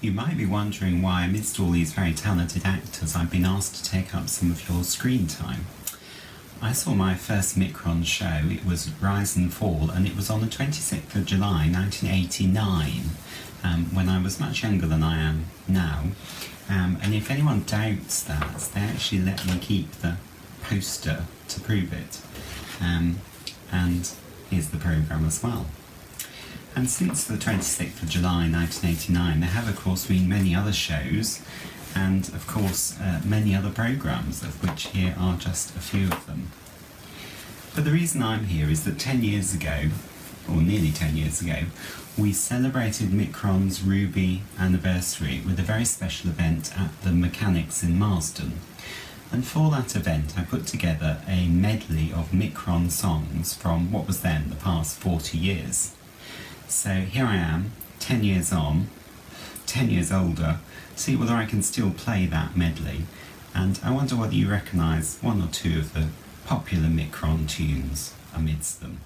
You might be wondering why, amidst all these very talented actors, I've been asked to take up some of your screen time. I saw my first Mikron show, it was Rise and Fall, and it was on the 26th of July 1989, um, when I was much younger than I am now. Um, and if anyone doubts that, they actually let me keep the poster to prove it. Um, and here's the programme as well. And since the 26th of July 1989, there have of course been many other shows and of course uh, many other programmes, of which here are just a few of them. But the reason I'm here is that 10 years ago, or nearly 10 years ago, we celebrated Mikron's Ruby anniversary with a very special event at the Mechanics in Marsden. And for that event, I put together a medley of Mikron songs from what was then the past 40 years. So here I am, 10 years on, 10 years older, see whether I can still play that medley. And I wonder whether you recognise one or two of the popular Mikron tunes amidst them.